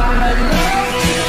para